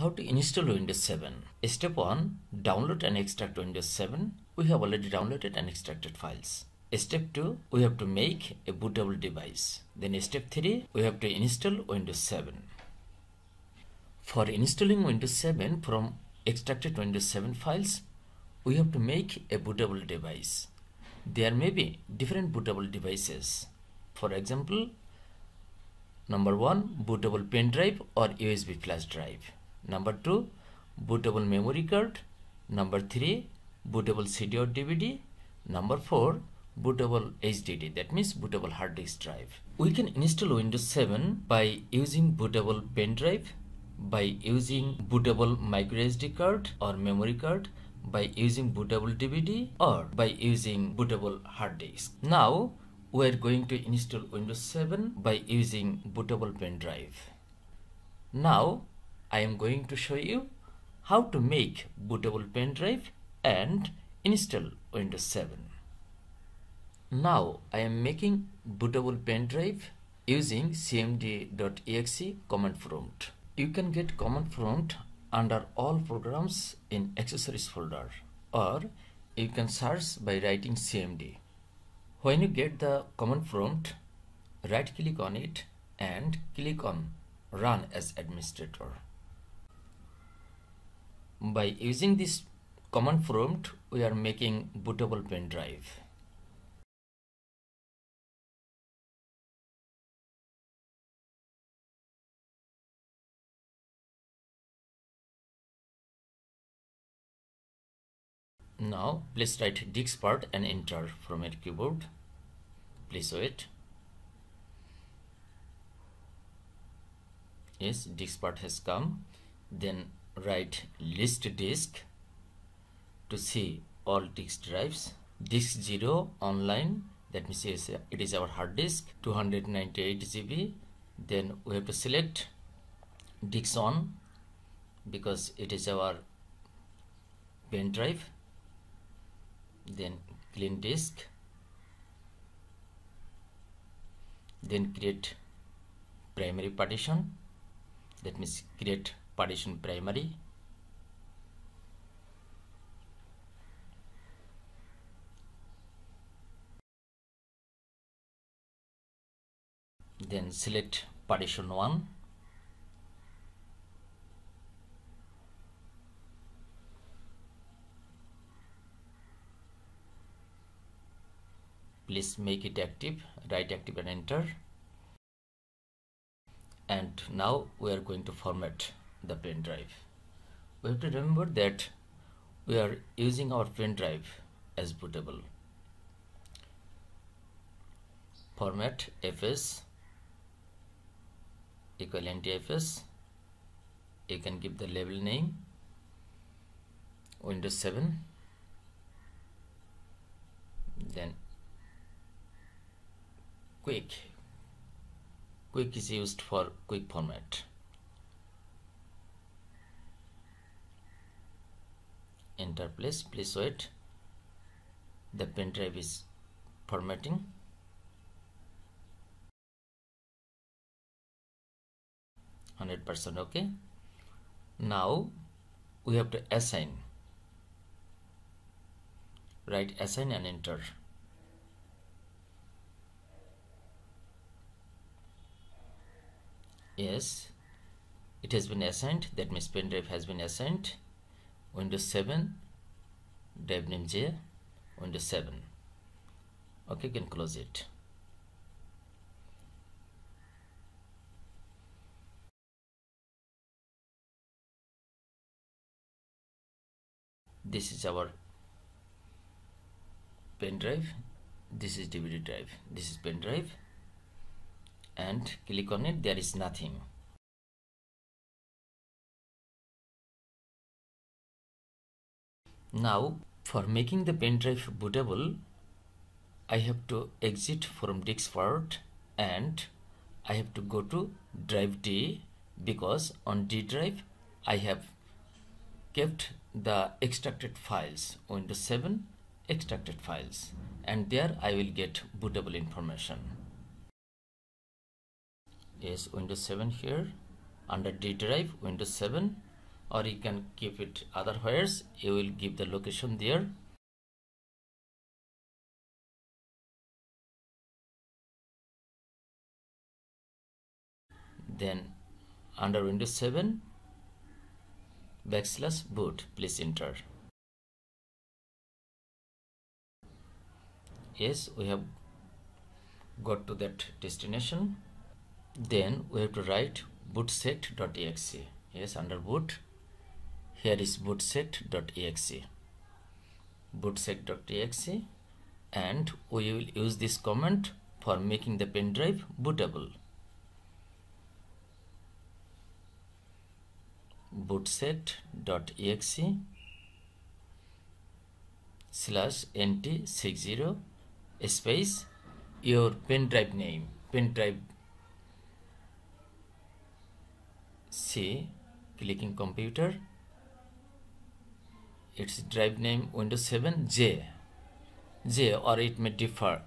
How to install Windows 7? Step 1. Download and extract Windows 7. We have already downloaded and extracted files. Step 2. We have to make a bootable device. Then step 3. We have to install Windows 7. For installing Windows 7 from extracted Windows 7 files, we have to make a bootable device. There may be different bootable devices. For example, number 1 bootable pen drive or USB flash drive. Number 2 bootable memory card. Number 3 bootable CD or DVD. Number 4 bootable HDD that means bootable hard disk drive. We can install Windows 7 by using bootable pen drive, by using bootable micro SD card or memory card by using bootable DVD or by using bootable hard disk. Now we are going to install Windows 7 by using bootable pen drive. Now I am going to show you how to make bootable pen drive and install Windows 7. Now I am making bootable pen drive using cmd.exe command prompt. You can get command prompt under all programs in accessories folder or you can search by writing cmd. When you get the command prompt, right click on it and click on run as administrator. By using this command prompt, we are making bootable pen drive. Now please write DiskPart and enter from your keyboard. Please wait. Yes, DiskPart has come. Then write list disk to see all disk drives. Disk 0 online that means it is our hard disk 298 GB. Then we have to select disk on because it is our pen drive then clean disk then create primary partition that means create partition primary. Then select partition 1 please make it active write active and enter. And now we are going to format the pen drive. We have to remember that we are using our pen drive as bootable. Format fs equal ntfs you can give the label name. Windows 7 then quick. Quick is used for quick format enter please please wait the pen drive is formatting Hundred percent okay. Now we have to assign. Write assign and enter. yes it has been assigned that means pen drive has been assigned windows 7 drive name j windows 7 okay can close it. This is our pen drive. This is dvd drive. This is pen drive. And click on it. There is nothing now for making the pen drive bootable I have to exit from DiskPart and I have to go to drive D because on D drive I have kept the extracted files Windows 7 extracted files and there I will get bootable information. Is Windows 7 here. Under D drive Windows 7 or you can keep it otherwise. You will give the location there. Then under Windows 7 backslash boot please enter. Yes we have got to that destination. Then we have to write bootsect.exe yes under boot here is bootsect.exe bootsect.exe and we will use this command for making the pen drive bootable. Bootsect.exe slash nt60 space your pen drive name. Pen drive C clicking computer its drive name Windows 7 J J or it may differ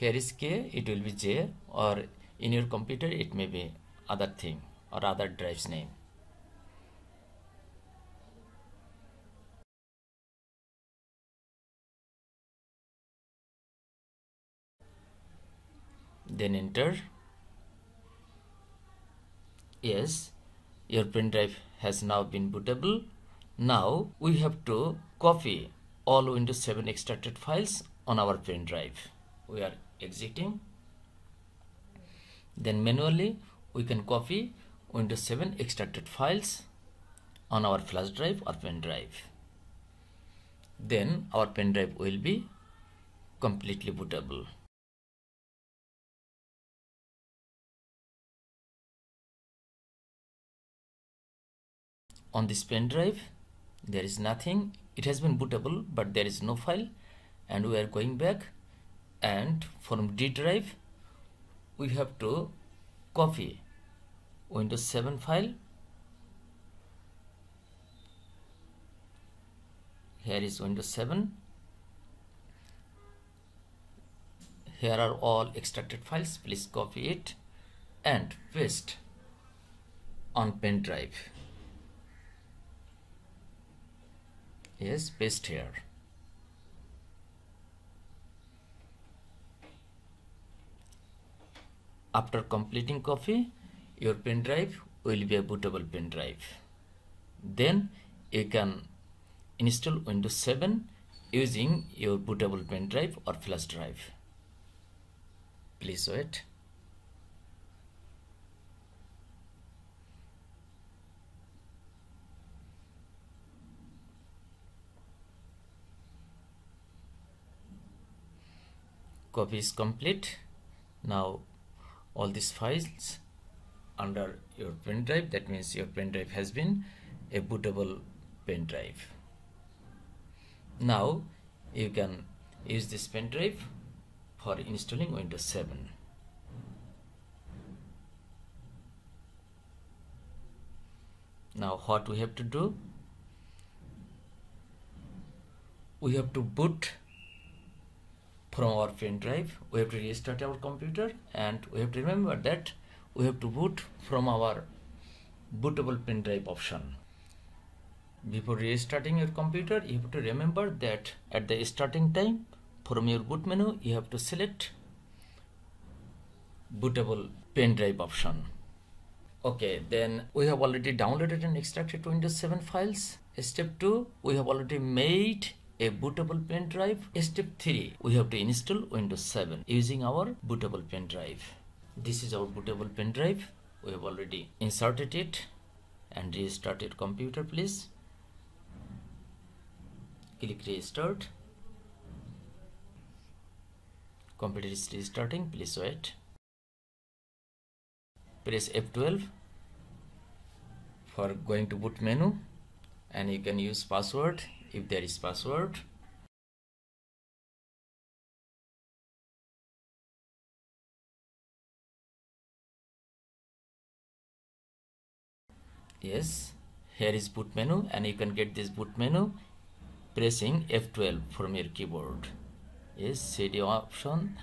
here is K it will be J or in your computer it may be other thing or other drives name then enter yes your pen drive has now been bootable. Now we have to copy all windows 7 extracted files on our pen drive. We are exiting. Then manually we can copy windows 7 extracted files on our flash drive or pen drive. Then our pen drive will be completely bootable on this pen drive there is nothing. It has been bootable but there is no file. And we are going back. And from D drive we have to copy Windows 7 file. Here is Windows 7 here are all extracted files. Please copy it and paste on pen drive is paste here. After completing copy your pen drive will be a bootable pen drive. Then you can install windows 7 using your bootable pen drive or flash drive. Please wait copy is complete. Now all these files under your pen drive that means your pen drive has been a bootable pen drive. Now you can use this pen drive for installing Windows 7 now what we have to do? We have to boot from our pen drive we have to restart our computer and we have to remember that we have to boot from our bootable pen drive option. Before restarting your computer you have to remember that at the starting time from your boot menu you have to select bootable pen drive option. Okay then we have already downloaded and extracted windows 7 files. Step 2 we have already made a bootable pen drive. Step 3. We have to install Windows 7 using our bootable pen drive. This is our bootable pen drive. We have already inserted it and restarted computer please. Click restart. Computer is restarting. Please wait. Press F12 for going to boot menu and you can use password if there is password. Yes here is boot menu and you can get this boot menu pressing F12 from your keyboard. Yes CD option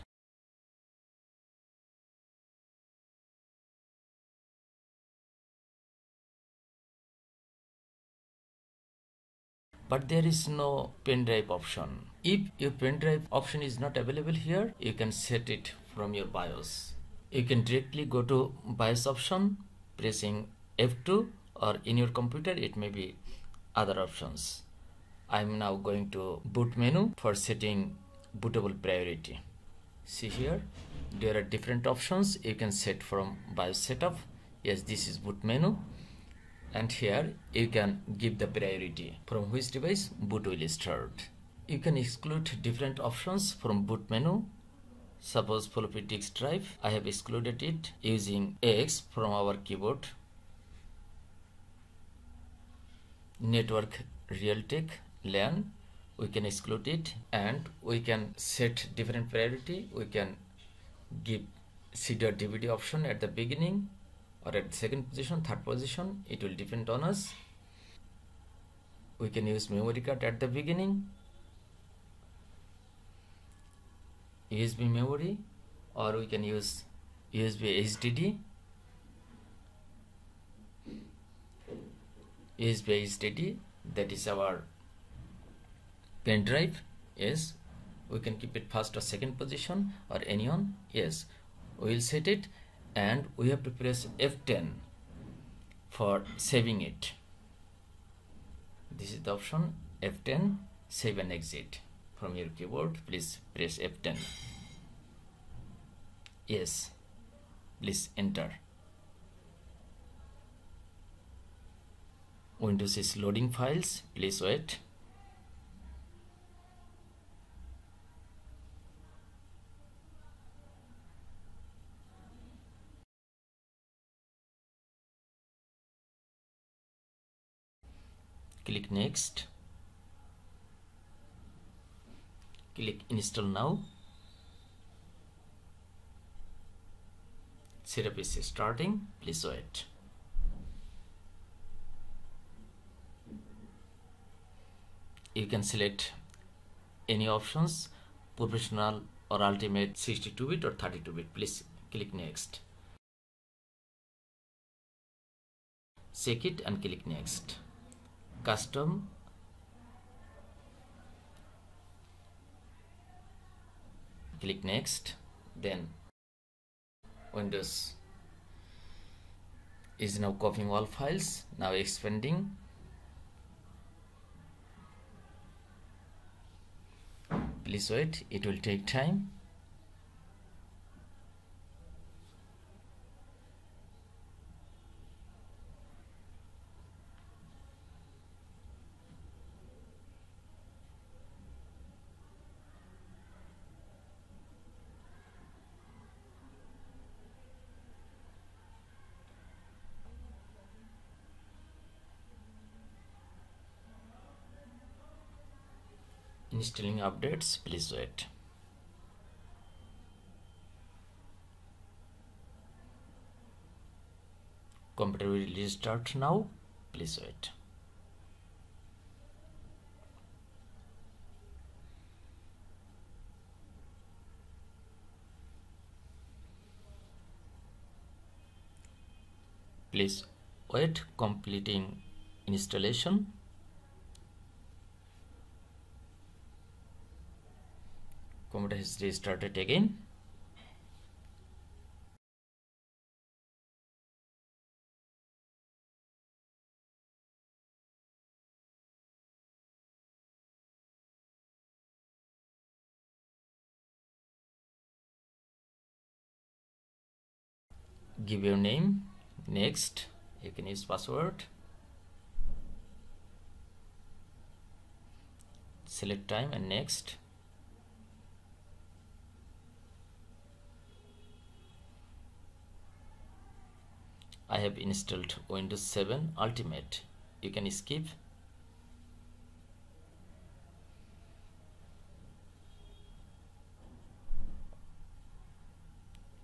but there is no pen drive option. If your pen drive option is not available here you can set it from your BIOS. You can directly go to BIOS option pressing F2 or in your computer it may be other options. I'm now going to boot menu for setting bootable priority. See here there are different options you can set from BIOS setup. Yes this is boot menu and here you can give the priority. From which device? Boot will start. You can exclude different options from boot menu. Suppose floppy disk drive. I have excluded it using x from our keyboard. Network realtek lan. We can exclude it and we can set different priority. We can give CD DVD option at the beginning or at second position third position it will depend on us we can use memory card at the beginning USB memory or we can use USB HDD USB HDD that is our pen drive yes we can keep it first or second position or any one yes we will set it and we have to press F10 for saving it. This is the option F10 save and exit. From your keyboard please press F10 yes please enter. Windows is loading files please wait click next. Click install now. Setup is starting. Please wait. You can select any options professional or ultimate 62 bit or 32 bit. Please click next. Check it and click next custom. Click next then windows is now copying all files now expanding. Please wait it will take time installing updates please wait. Computer will restart now please wait. Please wait completing installation computer has restarted again. Give your name. Next you can use password. Select time and next I have installed Windows 7 Ultimate. You can skip.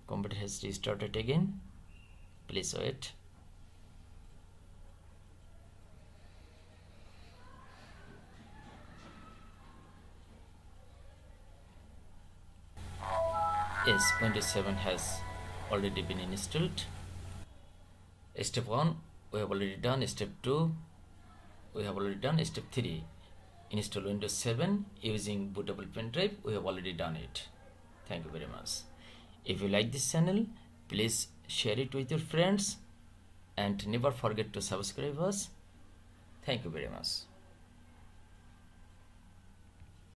Computer has restarted again. Please wait. Yes Windows 7 has already been installed step 1 we have already done step 2 we have already done step 3 install Windows 7 using bootable pen drive we have already done it. Thank you very much. If you like this channel please share it with your friends and never forget to subscribe us. Thank you very much